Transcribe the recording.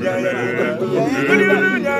Yeah, yeah.